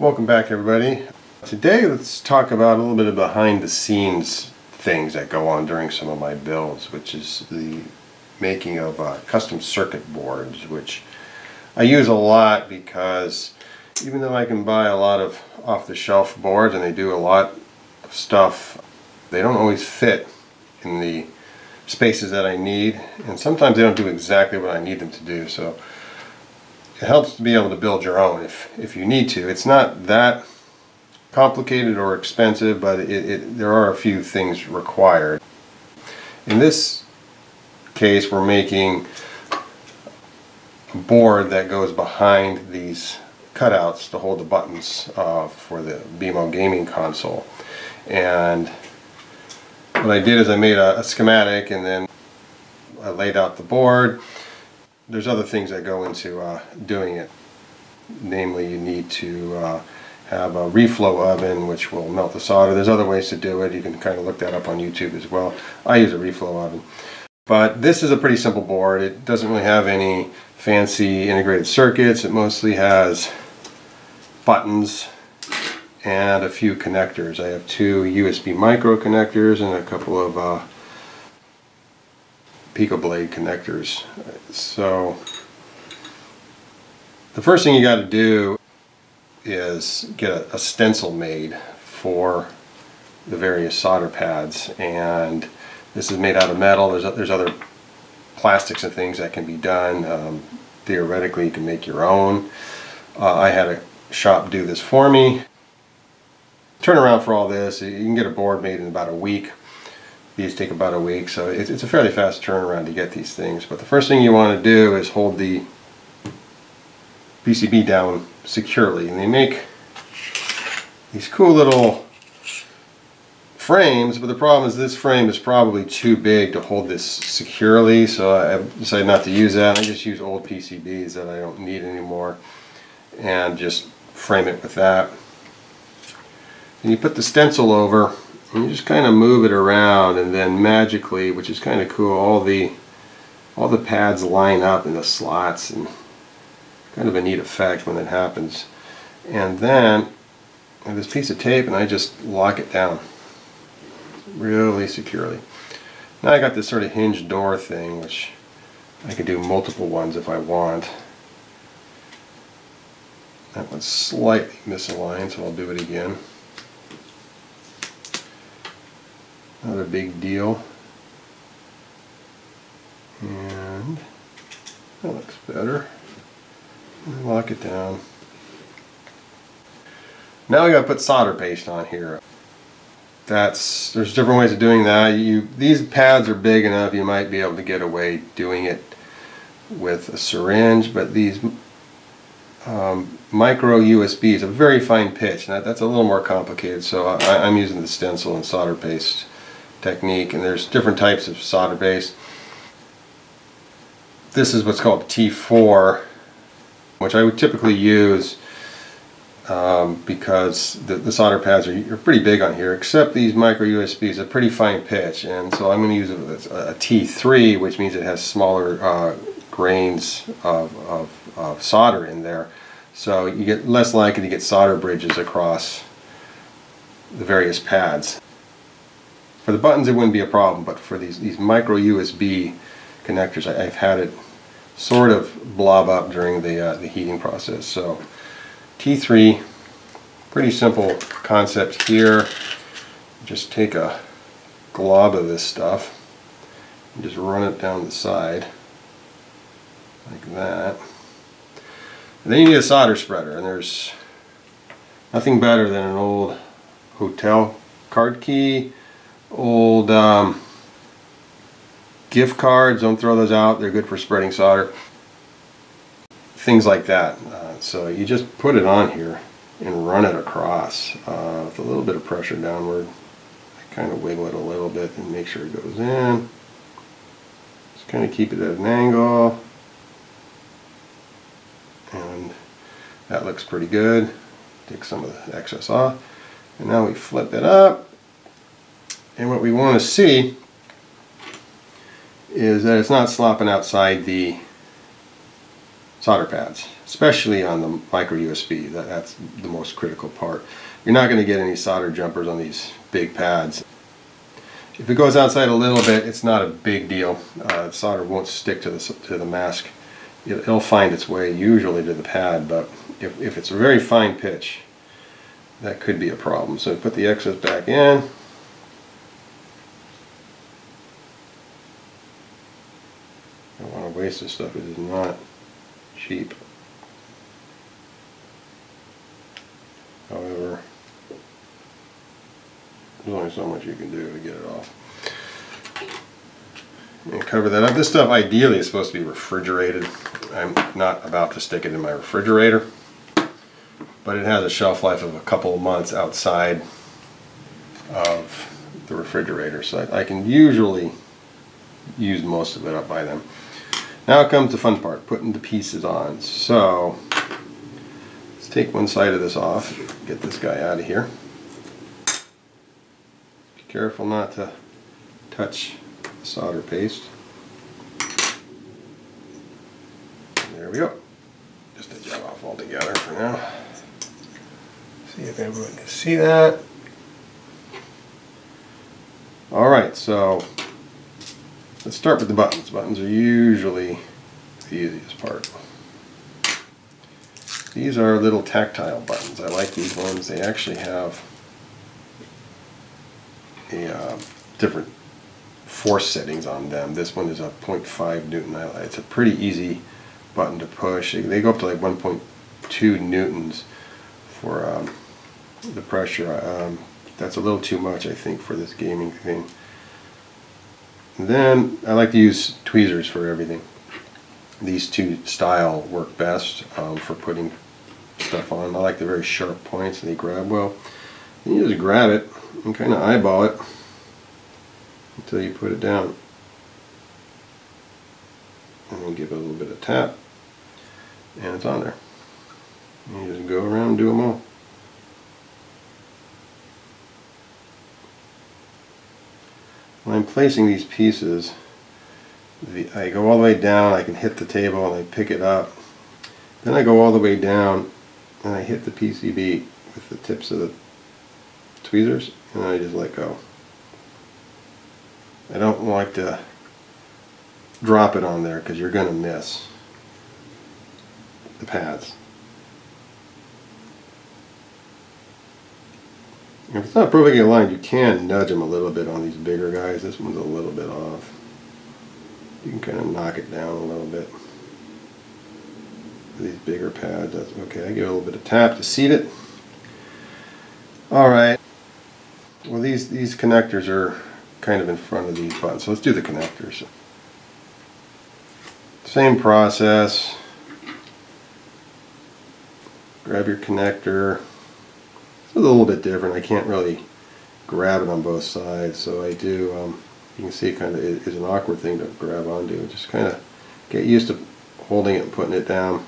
Welcome back everybody. Today let's talk about a little bit of behind the scenes things that go on during some of my builds which is the making of uh, custom circuit boards which I use a lot because even though I can buy a lot of off-the-shelf boards and they do a lot of stuff they don't always fit in the spaces that I need and sometimes they don't do exactly what I need them to do so it helps to be able to build your own if, if you need to. It's not that complicated or expensive, but it, it, there are a few things required. In this case, we're making a board that goes behind these cutouts to hold the buttons uh, for the BMO gaming console. And what I did is I made a, a schematic and then I laid out the board there's other things that go into uh, doing it. Namely, you need to uh, have a reflow oven which will melt the solder. There's other ways to do it. You can kind of look that up on YouTube as well. I use a reflow oven. But this is a pretty simple board. It doesn't really have any fancy integrated circuits. It mostly has buttons and a few connectors. I have two USB micro connectors and a couple of uh, Picoblade connectors. So the first thing you got to do is get a, a, stencil made for the various solder pads and this is made out of metal. There's, there's other plastics and things that can be done. Um, theoretically you can make your own. Uh, I had a shop do this for me. Turn around for all this, you can get a board made in about a week. These take about a week, so it's, it's a fairly fast turnaround to get these things. But the first thing you want to do is hold the PCB down securely. And they make these cool little frames, but the problem is this frame is probably too big to hold this securely, so I decided not to use that. I just use old PCBs that I don't need anymore and just frame it with that. And you put the stencil over and you just kind of move it around and then magically, which is kind of cool, all the all the pads line up in the slots and kind of a neat effect when that happens. And then I have this piece of tape and I just lock it down really securely. Now I got this sort of hinged door thing which I could do multiple ones if I want. That one's slightly misaligned so I'll do it again. Not a big deal. And that looks better. Lock it down. Now we got to put solder paste on here. That's there's different ways of doing that. You these pads are big enough you might be able to get away doing it with a syringe, but these um, micro USBs, a very fine pitch. That, that's a little more complicated, so I, I'm using the stencil and solder paste technique and there's different types of solder paste. This is what's called T4 which I would typically use um, because the, the, solder pads are, are, pretty big on here except these micro USBs are pretty fine pitch and so I'm going to use a a T3 which means it has smaller uh, grains of, of, of solder in there so you get less likely to get solder bridges across the various pads. For the buttons it wouldn't be a problem, but for these, these micro USB connectors I, have had it sort of blob up during the, uh, the heating process. So T3, pretty simple concept here. Just take a glob of this stuff and just run it down the side like that. And then you need a solder spreader and there's nothing better than an old hotel card key old um, gift cards, don't throw those out, they're good for spreading solder. Things like that. Uh, so you just put it on here and run it across uh, with a little bit of pressure downward. I Kind of wiggle it a little bit and make sure it goes in. Just kind of keep it at an angle. And that looks pretty good. Take some of the excess off. And now we flip it up and what we want to see is that it's not slopping outside the solder pads. especially on the micro USB. That, that's the most critical part. You're not going to get any solder jumpers on these big pads. If it goes outside a little bit, it's not a big deal. Uh, solder won't stick to the, to the mask. It, will find its way usually to the pad, but if, if it's a very fine pitch, that could be a problem. So put the excess back in. I don't want to waste this stuff. Is not cheap. However, there's only so much you can do to get it off. And cover that up. This stuff ideally is supposed to be refrigerated. I'm not about to stick it in my refrigerator, but it has a shelf life of a couple of months outside of the refrigerator, so I can usually use most of it up by then. Now comes the fun part, putting the pieces on. So, let's take one side of this off, get this guy out of here. Be careful not to touch the solder paste. There we go. Just to jet off altogether for now. See if everyone can see that. Alright, so let's start with the buttons. Buttons are usually the easiest part. These are little tactile buttons. I like these ones. They actually have a uh, different force settings on them. This one is a 0.5 Newton. It's a pretty easy button to push. They go up to like 1.2 newtons for um, the pressure. Um, that's a little too much, I think, for this gaming thing. And then I like to use tweezers for everything. These two style work best um, for putting stuff on. I like the very sharp points and they grab well. And you just grab it and kind of eyeball it until you put it down. And then give it a little bit of tap and it's on there. And you just go around and do them all. When I'm placing these pieces, the, I go all the way down, I can hit the table and I pick it up. Then I go all the way down and I hit the PCB with the tips of the tweezers and I just let go. I don't like to drop it on there because you're going to miss the pads. If it's not perfectly aligned, you can nudge them a little bit on these bigger guys. This one's a little bit off. You can kind of knock it down a little bit. These bigger pads, that's okay. I give it a little bit of tap to seat it. All right. Well, these, these connectors are kind of in front of these buttons. So let's do the connectors. Same process. Grab your connector. A little bit different. I can't really grab it on both sides, so I do, um, you can see it kind of is an awkward thing to grab onto. Just kind of get used to holding it and putting it down.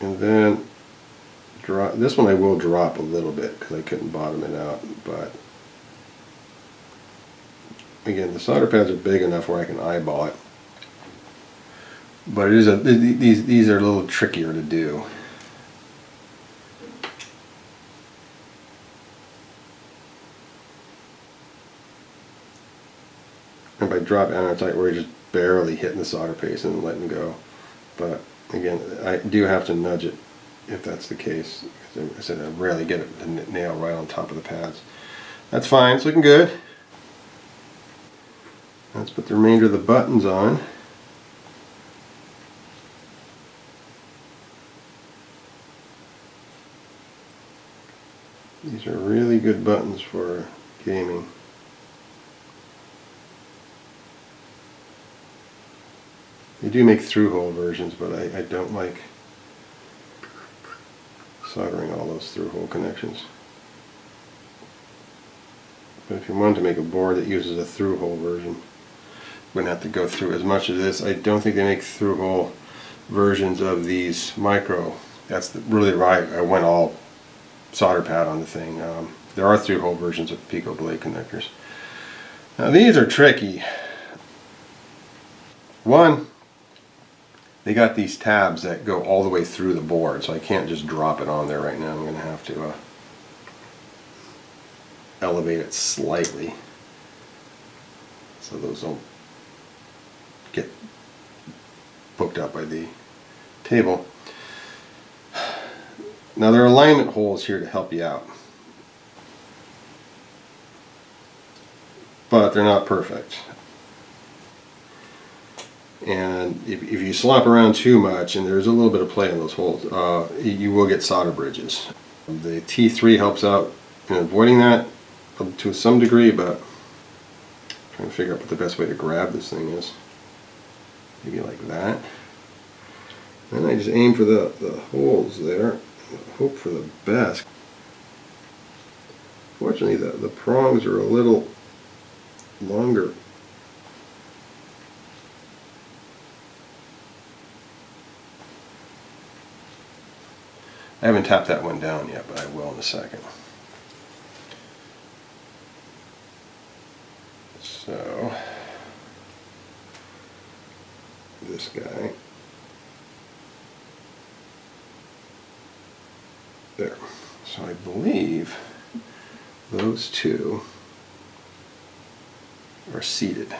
And then drop, this one I will drop a little bit because I couldn't bottom it out, but again the solder pads are big enough where I can eyeball it. But it is a, these, these are a little trickier to do. Drop anodite, we're just barely hitting the solder paste and letting go. But again, I do have to nudge it if that's the case. I said I rarely get it to nail right on top of the pads. That's fine, it's looking good. Let's put the remainder of the buttons on. These are really good buttons for gaming. They do make through-hole versions, but I, I don't like soldering all those through-hole connections. But if you wanted to make a board that uses a through-hole version, you wouldn't have to go through as much of this. I don't think they make through-hole versions of these micro. That's the, really right. I went all solder pad on the thing. Um, there are through-hole versions of Pico blade connectors. Now these are tricky. One, they got these tabs that go all the way through the board, so I can't just drop it on there right now. I'm to have to uh, elevate it slightly so those don't get hooked up by the table. Now there are alignment holes here to help you out. But they're not perfect. And if, if you slop around too much, and there's a little bit of play in those holes, uh, you will get solder bridges. The T3 helps out in avoiding that to some degree, but I'm trying to figure out what the best way to grab this thing is. Maybe like that. Then I just aim for the, the holes there hope for the best. Fortunately, the, the prongs are a little longer. I haven't tapped that one down yet, but I will in a second. So, this guy. There. So I believe those two are seated.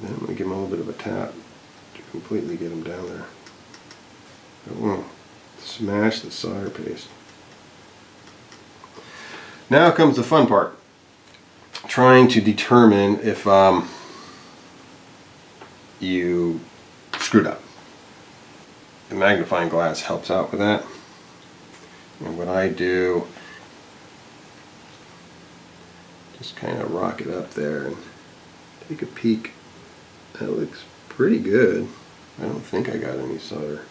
Then I'm going to give them a little bit of a tap to completely get them down there. To smash the solder paste. Now comes the fun part. Trying to determine if um, you screwed up the magnifying glass helps out with that. And what I do, just kind of rock it up there and take a peek. That looks pretty good. I don't think I got any solder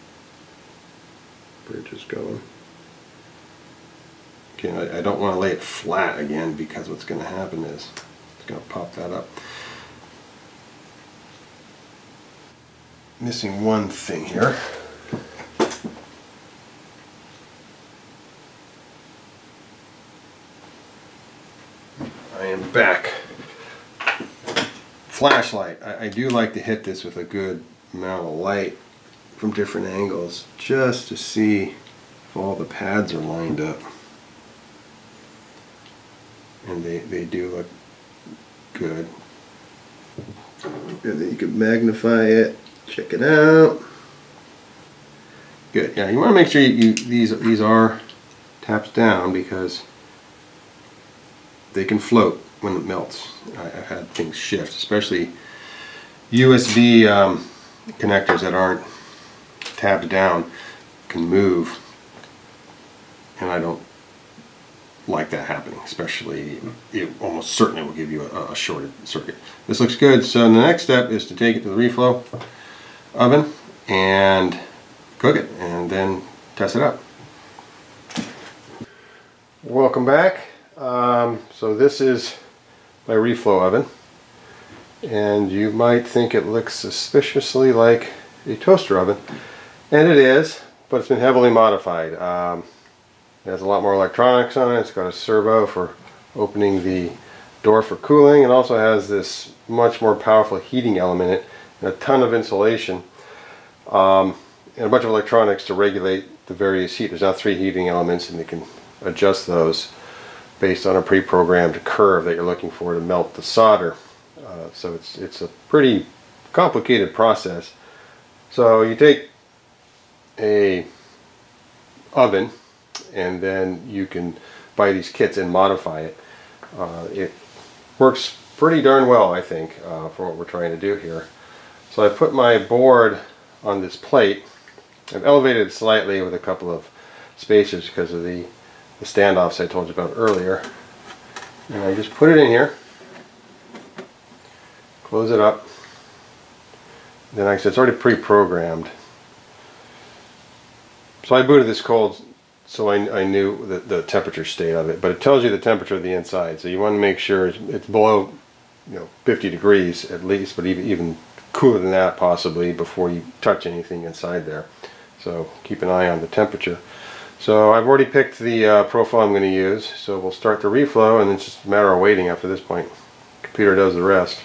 bridges going. Okay, I, I don't want to lay it flat again because what's going to happen is it's going to pop that up. Missing one thing here. I am back. Flashlight. I, I do like to hit this with a good amount of light from different angles just to see if all the pads are lined up. And they, they do look good. And then you can magnify it, check it out. Good. Yeah, you want to make sure you, you these these are taps down because they can float when it melts. I, have had things shift, especially USB um, connectors that aren't tabbed down can move and I don't like that happening especially it almost certainly will give you a, a shorted circuit. This looks good so the next step is to take it to the reflow oven and cook it and then test it out. Welcome back. Um, so this is my reflow oven and you might think it looks suspiciously like a toaster oven and it is but it's been heavily modified um, it has a lot more electronics on it it's got a servo for opening the door for cooling It also has this much more powerful heating element in it and a ton of insulation um, and a bunch of electronics to regulate the various heat there's now three heating elements and you can adjust those based on a pre-programmed curve that you're looking for to melt the solder. Uh, so it's, it's a pretty complicated process. So you take a oven and then you can buy these kits and modify it. Uh, it works pretty darn well I think uh, for what we're trying to do here. So I put my board on this plate. I've elevated it slightly with a couple of spacers because of the the standoffs I told you about earlier. And I just put it in here, close it up. Then like I said, it's already pre-programmed. So I booted this cold so I, I knew the, the temperature state of it, but it tells you the temperature of the inside. So you want to make sure it's, it's below you know 50 degrees at least, but even, even cooler than that possibly before you touch anything inside there. So keep an eye on the temperature. So I've already picked the uh, profile I'm going to use, so we'll start the reflow and it's just a matter of waiting after this point. Computer does the rest.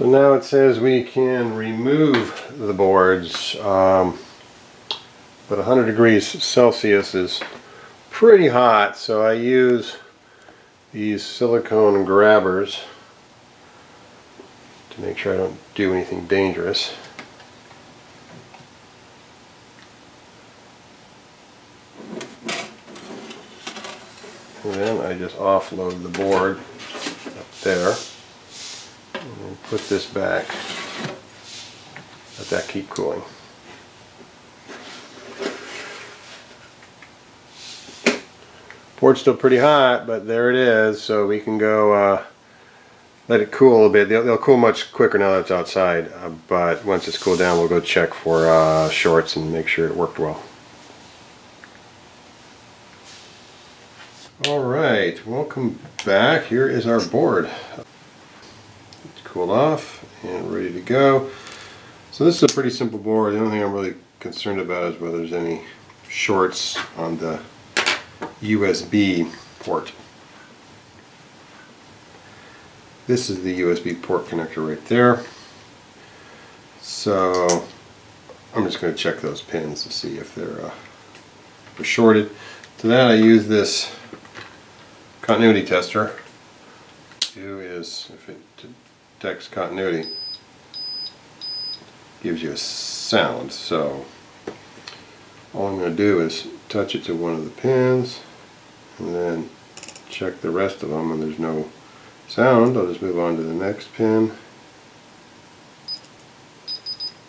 So now it says we can remove the boards, um, but 100 degrees Celsius is pretty hot, so I use these silicone grabbers to make sure I don't do anything dangerous. And then I just offload the board up there put this back. Let that keep cooling. Board's still pretty hot, but there it is. So we can go uh, let it cool a bit. They'll, they'll, cool much quicker now that it's outside. Uh, but once it's cooled down, we'll go check for uh, shorts and make sure it worked well. All right, welcome back. Here is our board. Cooled off and ready to go. So this is a pretty simple board. The only thing I'm really concerned about is whether there's any shorts on the USB port. This is the USB port connector right there. So I'm just going to check those pins to see if they're, uh, they're shorted. To that I use this continuity tester. Do is if it detects continuity, gives you a sound. So all I'm going to do is touch it to one of the pins and then check the rest of them and there's no sound I'll just move on to the next pin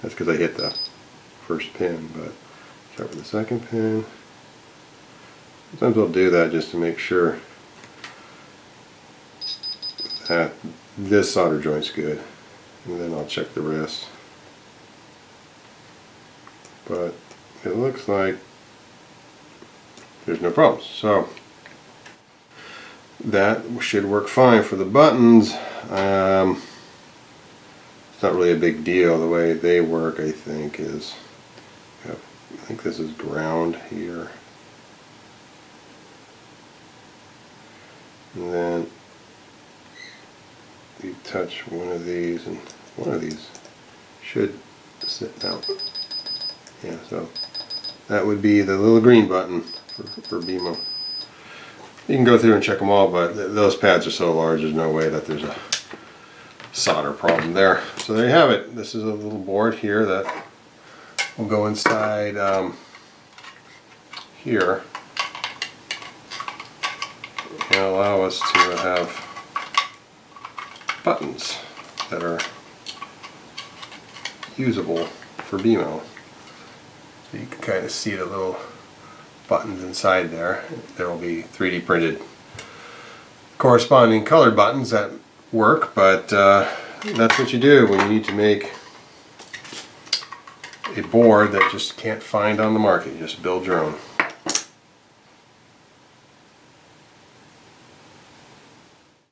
that's because I hit the first pin but check for the second pin sometimes I'll do that just to make sure that this solder joint's good and then I'll check the rest but it looks like there's no problems so that should work fine for the buttons. Um, it's not really a big deal. The way they work, I think, is I think this is ground here. And then you touch one of these, and one of these should sit down. Yeah, so that would be the little green button for, for BMO. You can go through and check them all, but th those pads are so large, there's no way that there's a solder problem there. So there you have it. This is a little board here that will go inside um, here and allow us to have buttons that are usable for BMO. So you can kind of see the little buttons inside there. There will be 3D printed corresponding colored buttons that work, but uh, that's what you do when you need to make a board that just can't find on the market. You just build your own.